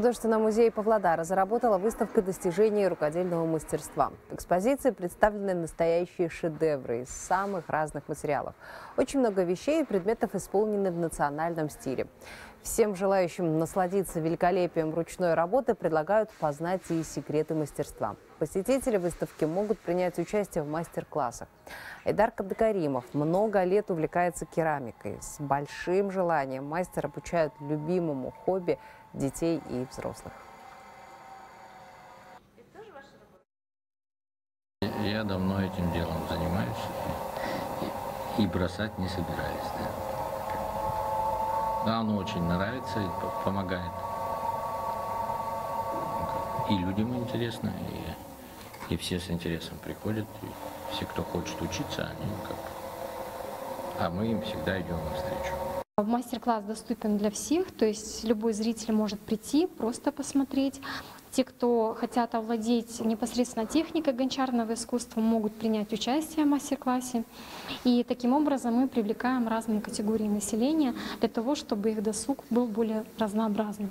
Художественном музее Павлодара заработала выставка достижений рукодельного мастерства. В экспозиции представлены настоящие шедевры из самых разных материалов. Очень много вещей и предметов исполнены в национальном стиле. Всем желающим насладиться великолепием ручной работы предлагают познать и секреты мастерства. Посетители выставки могут принять участие в мастер-классах. Айдар Кабдакаримов много лет увлекается керамикой. С большим желанием мастер обучает любимому хобби детей и взрослых. Я давно этим делом занимаюсь и, бросать не собираюсь. Да. Да, оно очень нравится и по- помогает. И людям интересно, и, и все с интересом приходят. И все, кто хочет учиться, они как А мы им всегда идем навстречу. Мастер-класс доступен для всех, то есть любой зритель может прийти, просто посмотреть. Те, кто хотят овладеть непосредственно техникой гончарного искусства, могут принять участие в мастер-классе. И таким образом мы привлекаем разные категории населения для того, чтобы их досуг был более разнообразным.